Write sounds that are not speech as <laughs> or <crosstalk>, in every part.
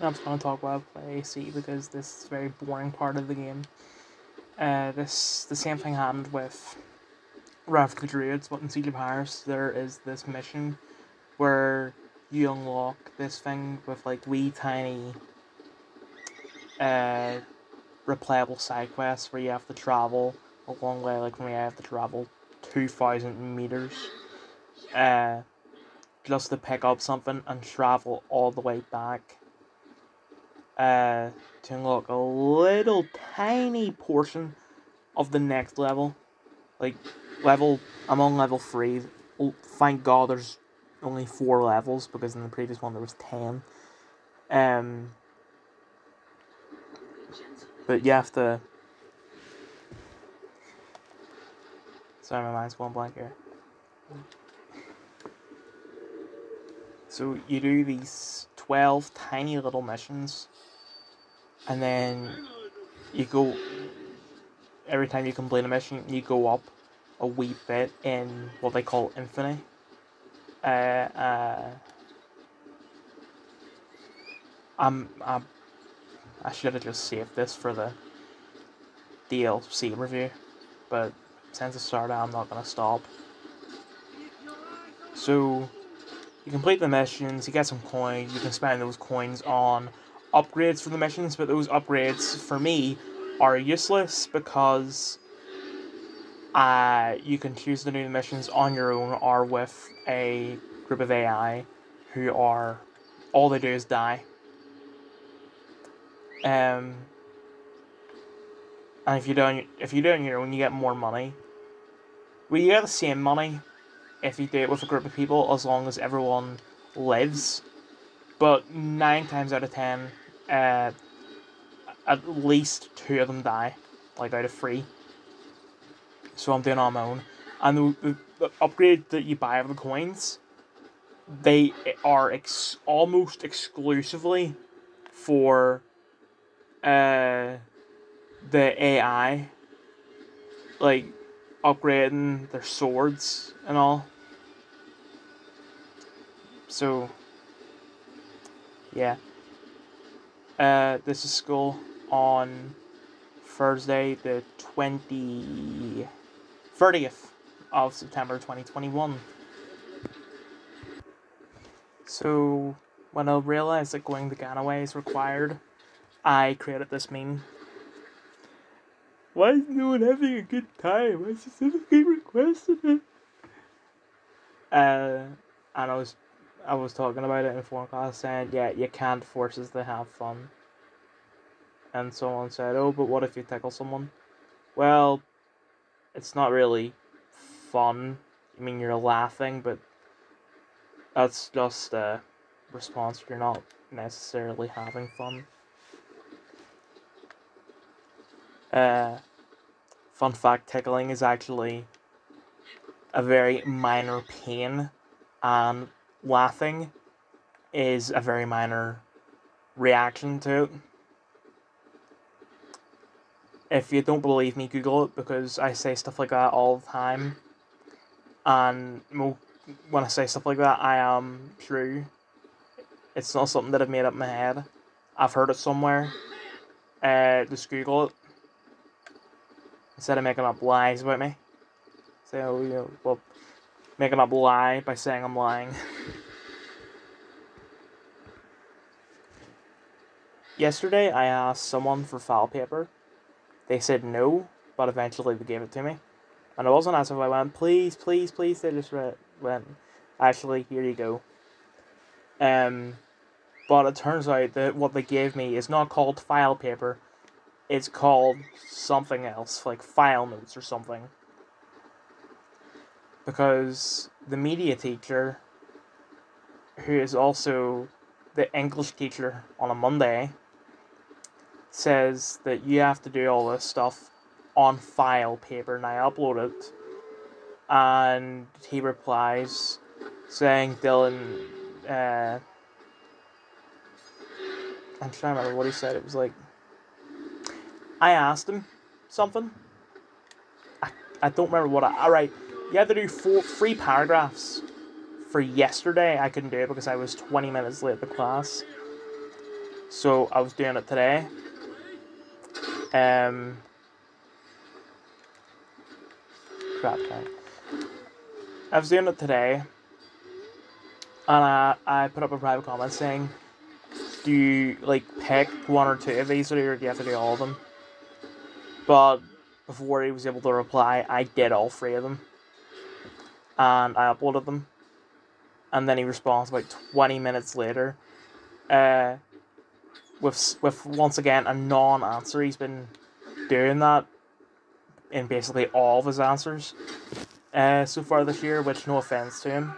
I'm just going to talk about play AC because this is a very boring part of the game. Uh, this the same thing happened with Wrath of the Druids, but in Siege of Paris there is this mission where you unlock this thing with like wee tiny uh replayable side quests where you have to travel a long way, like when you have to travel two thousand meters uh just to pick up something and travel all the way back uh, to unlock a little tiny portion of the next level. Like, level, I'm on level 3. Oh, thank god there's only 4 levels, because in the previous one there was 10. Um, but you have to... Sorry, my mind's going blank here. So you do these 12 tiny little missions and then you go every time you complete a mission you go up a wee bit in what they call infinity uh, uh, I'm, I'm I should have just saved this for the DLC review but since it started I'm not gonna stop. So you complete the missions you get some coins you can spend those coins on upgrades for the missions, but those upgrades for me are useless because uh, you can choose the missions on your own or with a group of AI who are all they do is die. Um, and if you do it, if you do it on your own, you get more money. Well, you get the same money if you do it with a group of people, as long as everyone lives. But nine times out of ten, uh, at least two of them die, like out of three. So I'm doing on my own. And the, the, the upgrade that you buy of the coins, they are ex- almost exclusively for uh, the AI, like upgrading their swords and all. So, yeah. Uh, this is school on Thursday, the 20... 30th of September 2021. So, when I realized that going to Ganaway is required, I created this meme. Why is no one having a good time? I specifically requested it. Uh, and I was I was talking about it in foreign class saying, yeah, you can't force us to have fun. And someone said, oh, but what if you tickle someone? Well, it's not really fun. I mean, you're laughing, but that's just a response. You're not necessarily having fun. Uh, fun fact tickling is actually a very minor pain, and laughing is a very minor reaction to it. If you don't believe me, Google it because I say stuff like that all the time. And when I say stuff like that, I am true. It's not something that I've made up in my head. I've heard it somewhere. Uh, just Google it. Instead of making up lies about me. So, you know, well, making up lie by saying I'm lying. Yesterday, I asked someone for file paper. They said no, but eventually they gave it to me. And I wasn't as if I went, please, please, please. They just went, actually, here you go. Um, but it turns out that what they gave me is not called file paper. It's called something else, like file notes or something. Because the media teacher, who is also the English teacher on a Monday, says that you have to do all this stuff on file paper and I upload it and he replies saying Dylan uh, I'm trying to remember what he said. It was like I asked him something. I, I don't remember what I alright. You had to do four three paragraphs for yesterday. I couldn't do it because I was twenty minutes late to the class. So I was doing it today. Um, crap. I was doing it today, and I, I put up a private comment saying, do you like pick one or two of these, or do you have to do all of them? But before he was able to reply, I did all three of them, and I uploaded them, and then he responds about twenty minutes later, uh, with with once again a non-answer. He's been doing that in basically all of his answers uh, so far this year, which no offense to him,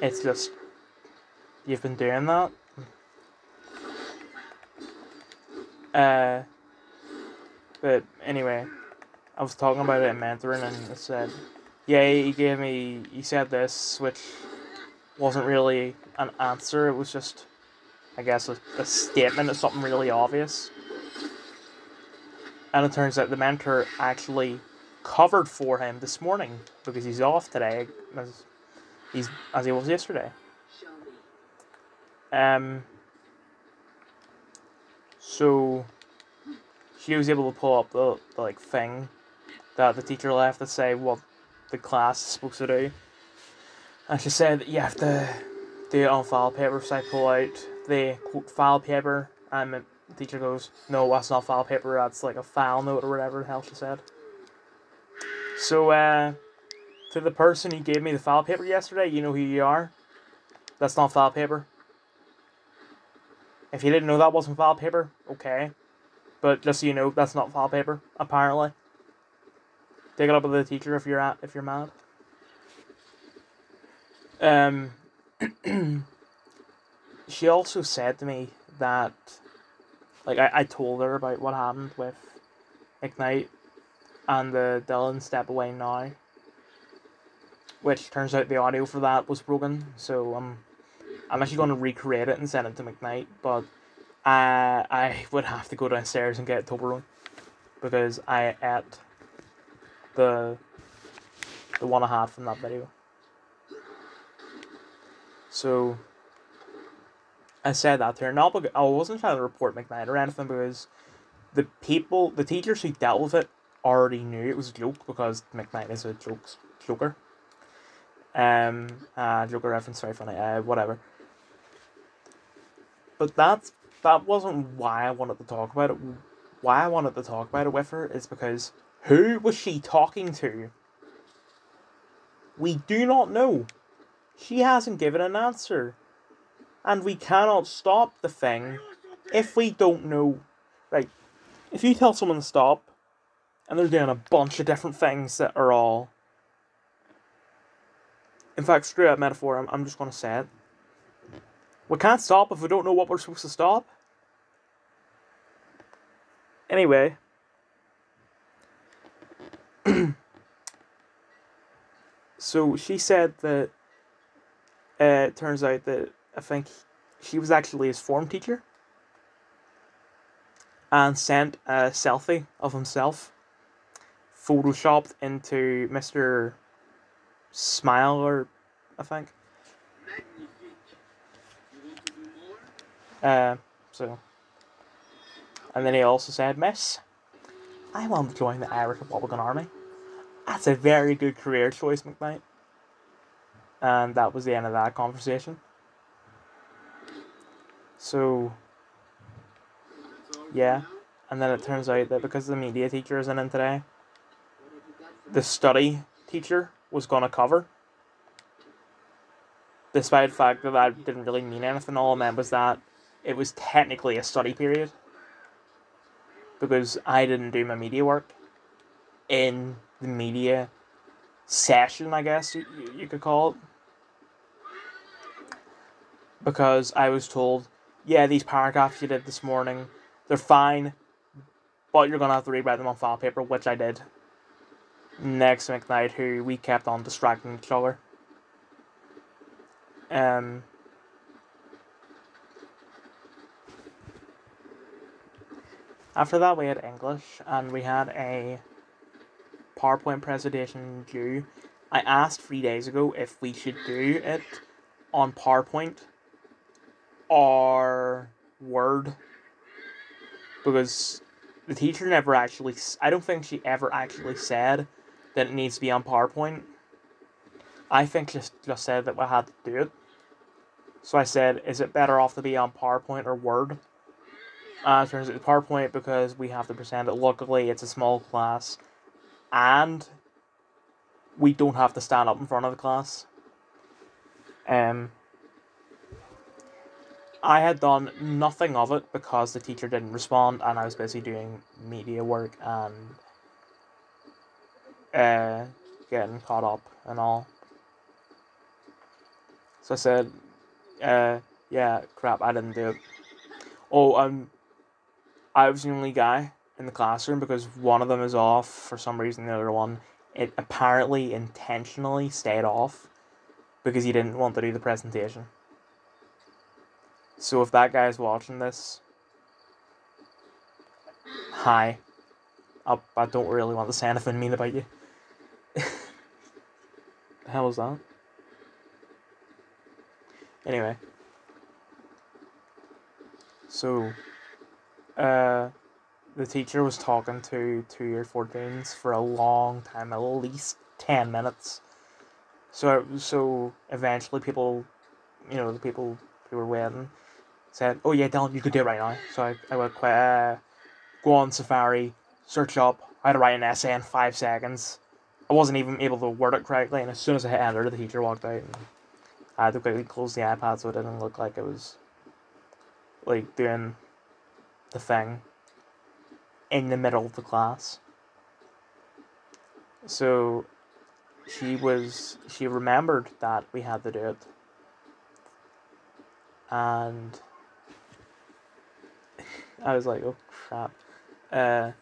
it's just you've been doing that. Uh, but anyway, I was talking about it in mentoring, and it said, yeah, he gave me, he said this, which wasn't really an answer. It was just, I guess, a, a statement of something really obvious. And it turns out the mentor actually covered for him this morning because he's off today, as he's as he was yesterday. Um. So she was able to pull up the, the like thing that the teacher left to say what the class is supposed to do. And she said that you have to do it on file paper, so I pull out the quote file paper and the teacher goes, No, that's not file paper, that's like a file note or whatever the hell she said. So uh to the person who gave me the file paper yesterday, you know who you are. That's not file paper. If you didn't know that wasn't file paper, okay. But just so you know, that's not file paper, apparently. Take it up with the teacher if you're at if you're mad. Um <clears throat> she also said to me that like I, I told her about what happened with Ignite and the Dylan Step Away Now. Which turns out the audio for that was broken, so I'm I'm actually gonna recreate it and send it to McKnight, but I I would have to go downstairs and get Toblerone because I ate the the one I had from that video. So I said that to her, not because I wasn't trying to report McKnight or anything because the people, the teachers who dealt with it already knew it was a joke because McKnight is a jokes joker. Um, uh, joker reference, very funny. Uh, whatever. But that's that wasn't why I wanted to talk about it. Why I wanted to talk about it with her is because who was she talking to? We do not know. She hasn't given an answer. And we cannot stop the thing if we don't know. Right, if you tell someone to stop, and they're doing a bunch of different things that are all. In fact, straight up metaphor, I'm, I'm just going to say it. We can't stop if we don't know what we're supposed to stop. Anyway. <clears throat> so she said that uh, it turns out that I think she was actually his form teacher and sent a selfie of himself photoshopped into Mr. Smiler, I think. Uh, so. And then he also said, Miss, I want to join the Irish Republican Army. That's a very good career choice, McKnight. And that was the end of that conversation. So, yeah. And then it turns out that because the media teacher isn't in today, the study teacher was going to cover. Despite the fact that that didn't really mean anything, all I meant was that it was technically a study period. Because I didn't do my media work in the media session, I guess you, you could call it. Because I was told, yeah, these paragraphs you did this morning, they're fine, but you're going to have to rewrite them on file paper, which I did next McKnight who we kept on distracting each other. Um, after that, we had English and we had a PowerPoint presentation due. I asked three days ago if we should do it on PowerPoint or Word because the teacher never actually. I don't think she ever actually said that it needs to be on PowerPoint. I think just just said that we had to do it. So I said, is it better off to be on PowerPoint or Word? Uh, it turns out PowerPoint because we have to present it locally. It's a small class, and we don't have to stand up in front of the class. Um, I had done nothing of it because the teacher didn't respond, and I was busy doing media work and uh, getting caught up and all. So I said, uh, yeah, crap, I didn't do it. Oh, um, I was the only guy in the classroom because one of them is off for some reason. The other one, it apparently intentionally stayed off because he didn't want to do the presentation. So if that guy is watching this, hi. I, I don't really want to say anything mean about you. <laughs> the hell was that? Anyway. So, uh, the teacher was talking to two year 14s for a long time, at least 10 minutes. So, so eventually people, you know, the people who were waiting said, oh yeah, Dylan, you could do it right now. So I, I would uh, go on Safari, search up how to write an essay in five seconds. I wasn't even able to word it correctly, and as soon as I hit enter, the teacher walked out. And I had to quickly close the iPad so it didn't look like it was like doing the thing in the middle of the class. So she was she remembered that we had to do it. And I was like, oh crap. Uh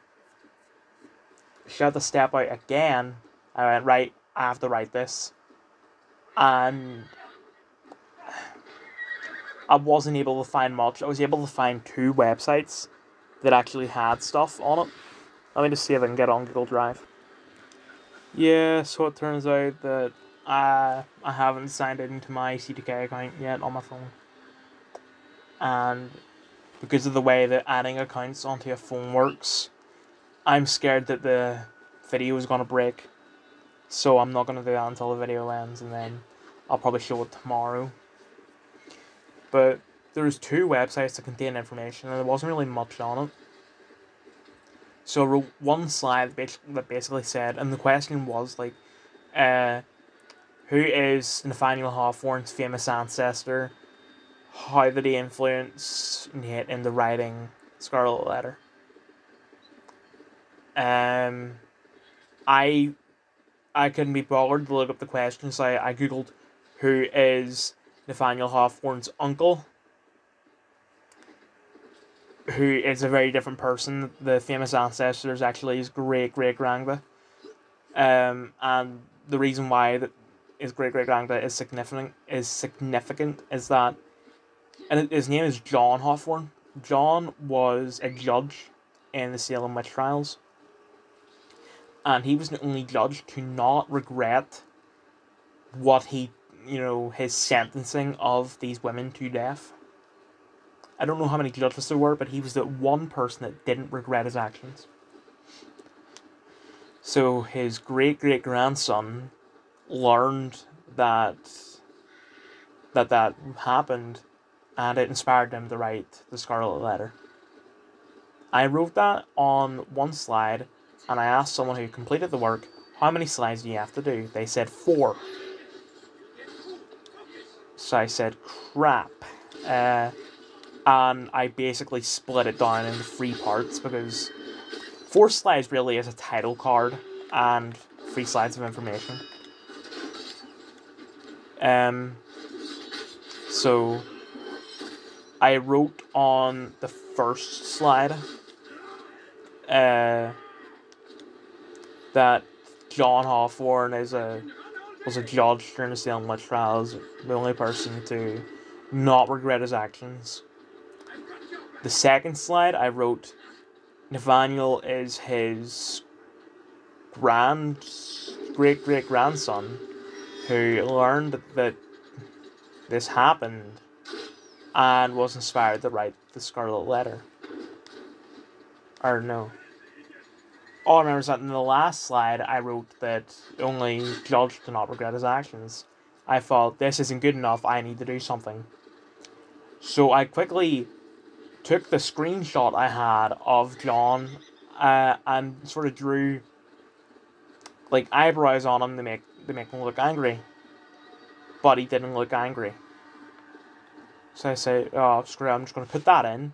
she had to step out again. I went, right, I have to write this. And I wasn't able to find much. I was able to find two websites that actually had stuff on it. Let me just see if I can get on Google Drive. Yeah, so it turns out that I I haven't signed into my CTK account yet on my phone. And because of the way that adding accounts onto your phone works, I'm scared that the video is gonna break. So I'm not gonna do that until the video ends and then I'll probably show it tomorrow but there's two websites that contain information, and there wasn't really much on it. So I wrote one slide that basically said, and the question was like, uh, who is Nathaniel Hawthorne's famous ancestor? How did he influence Nate in the writing Scarlet Letter? Um, I I couldn't be bothered to look up the question, so I, I googled who is Nathaniel Hawthorne's uncle, who is a very different person. The famous ancestor is actually his great great grandpa. Um, and the reason why that his great great grandpa is significant is significant is that, and his name is John Hawthorne. John was a judge in the Salem witch trials, and he was the only judge to not regret what he you know, his sentencing of these women to death. I don't know how many judges there were, but he was the one person that didn't regret his actions. So his great great grandson learned that that that happened, and it inspired him to write the Scarlet Letter. I wrote that on one slide, and I asked someone who completed the work, "How many slides do you have to do?" They said four. So I said, crap. Uh, and I basically split it down into three parts because four slides really is a title card and three slides of information. Um, so I wrote on the first slide uh, that John Hawthorne is a was a judge during the Salem witch trials, the only person to not regret his actions. The second slide I wrote Nathaniel is his grand great great grandson who learned that this happened and was inspired to write the Scarlet Letter. Or no. All I remember is that in the last slide, I wrote that only Judge did not regret his actions. I thought, this isn't good enough, I need to do something. So I quickly took the screenshot I had of John uh, and sort of drew like eyebrows on him to make to make him look angry. But he didn't look angry. So I say, oh screw it, I'm just gonna put that in.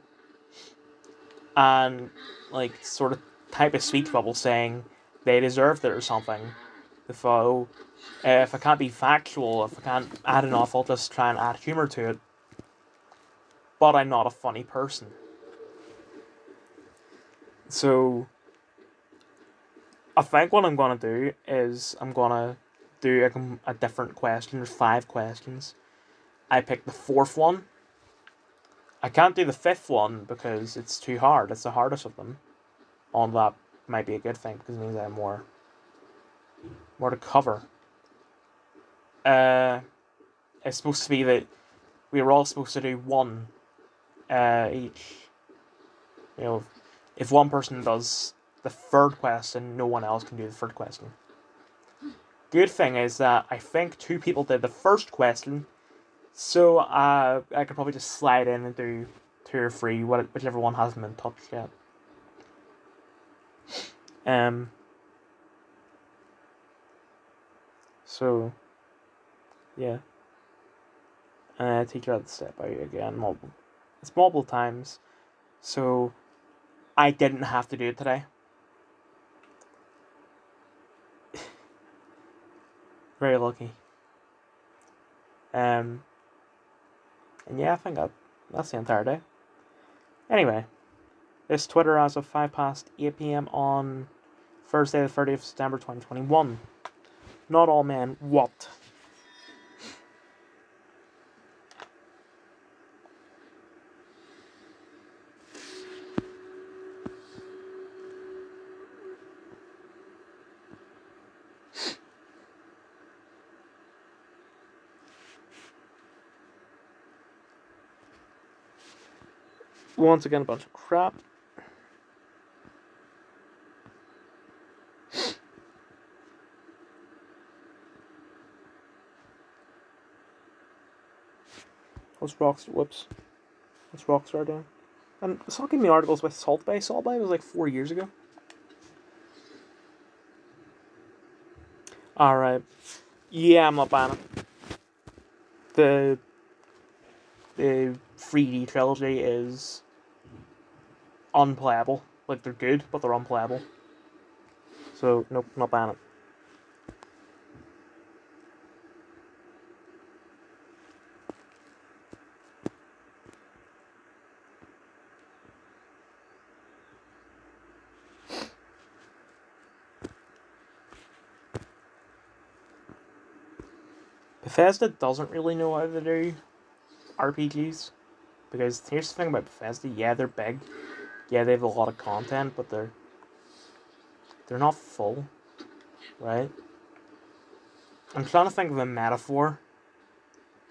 And like sort of type a speech bubble saying they deserved it or something. If I, if I can't be factual, if I can't add enough, I'll just try and add humour to it. But I'm not a funny person. So I think what I'm gonna do is I'm gonna do a, a different question. There's five questions. I picked the fourth one. I can't do the fifth one because it's too hard. It's the hardest of them. On that might be a good thing because it means I have more more to cover. Uh, it's supposed to be that we were all supposed to do one uh, each. You know, if one person does the third question, no one else can do the third question. Good thing is that I think two people did the first question, so uh, I could probably just slide in and do two or three, whichever one hasn't been touched yet. Um. So, yeah. Uh, teacher had to step out again. Multiple, it's multiple times, so I didn't have to do it today. <laughs> Very lucky. Um, and yeah, I think that, that's the entire day. Anyway, this Twitter as of 5 past 8 pm on Thursday, the 30th of September 2021. Not all men, what? Once again a bunch of crap. What's rocks? Whoops. What's Rockstar doing? And stop giving me articles with Salt Bae. Salt Bae was like four years ago. Alright. Yeah, I'm not buying it. The the 3D trilogy is unplayable. Like they're good, but they're unplayable. So nope, not buying it. Bethesda doesn't really know how to do RPGs. Because here's the thing about Bethesda, yeah, they're big. Yeah, they have a lot of content, but they're they're not full. Right? I'm trying to think of a metaphor,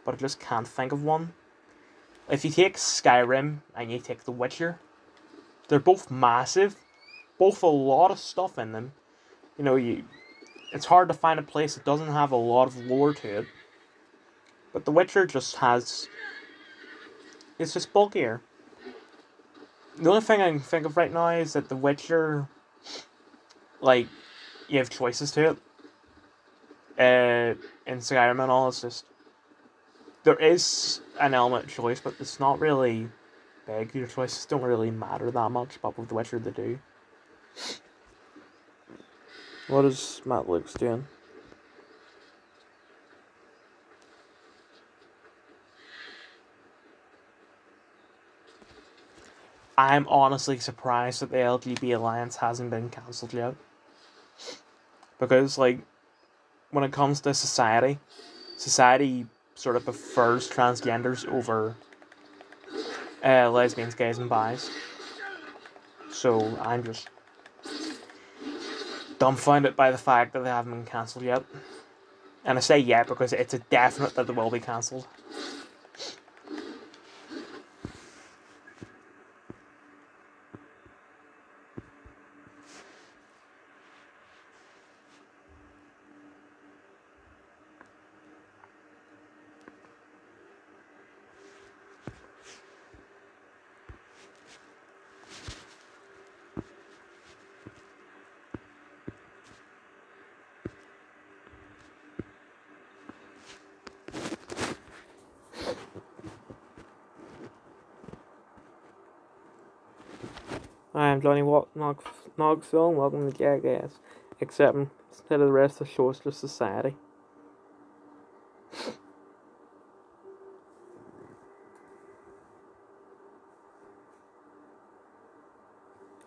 but I just can't think of one. If you take Skyrim and you take The Witcher, they're both massive, both a lot of stuff in them. You know, you it's hard to find a place that doesn't have a lot of lore to it. But The Witcher just has it's just bulkier. The only thing I can think of right now is that The Witcher, like, you have choices to it. Uh, in Skyrim and all, it's just there is an element of choice, but it's not really big. Your choices don't really matter that much, but with The Witcher they do. What is Matt Lux doing? I'm honestly surprised that the LGB Alliance hasn't been cancelled yet. Because, like, when it comes to society, society sort of prefers transgenders over uh, lesbians, gays, and bis. So I'm just dumbfounded by the fact that they haven't been cancelled yet. And I say yet because it's a definite that they will be cancelled. Johnny Watt Knoxville, and welcome to Jackass, except instead of the rest of Shortster Society.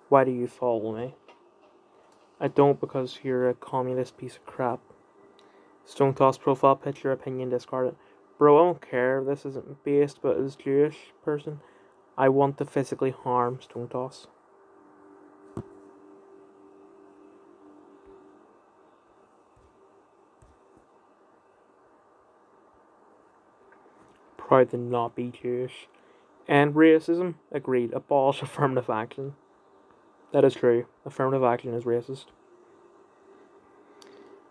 Why do you follow me? I don't because you're a communist piece of crap. Stonetoss profile picture opinion discarded. Bro, I don't care if this isn't based, but as Jewish person, I want to physically harm Stonetoss. Proud to not be Jewish. And racism? Agreed. Abolish affirmative action. That is true. Affirmative action is racist.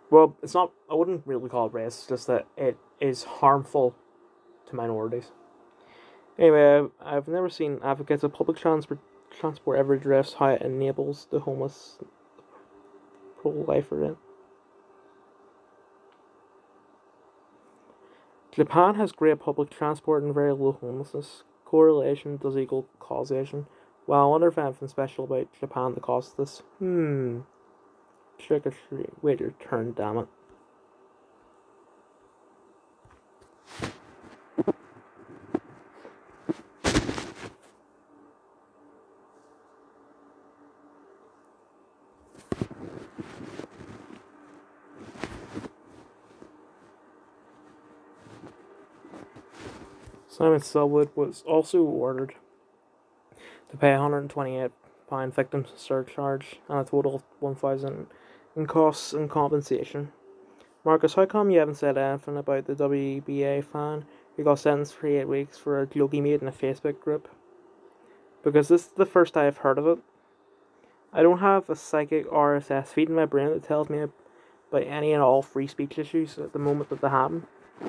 Well, it's not. I wouldn't really call it racist. Just that it is harmful to minorities. Anyway, I've never seen advocates of public transport transport ever address how it enables the homeless pro-lifer in. Japan has great public transport and very low homelessness. Correlation does equal causation. Well, I wonder if anything special about Japan that caused this. Hmm. Trick or treat. Wait your turn, damn it. Simon Selwood was also ordered to pay 128 pound victim surcharge and a total of 1000 in costs and compensation. Marcus, how come you haven't said anything about the WBA fan who got sentenced for eight weeks for a gloggy made in a Facebook group? Because this is the first I've heard of it. I don't have a psychic RSS feed in my brain that tells me about any and all free speech issues at the moment that they happen.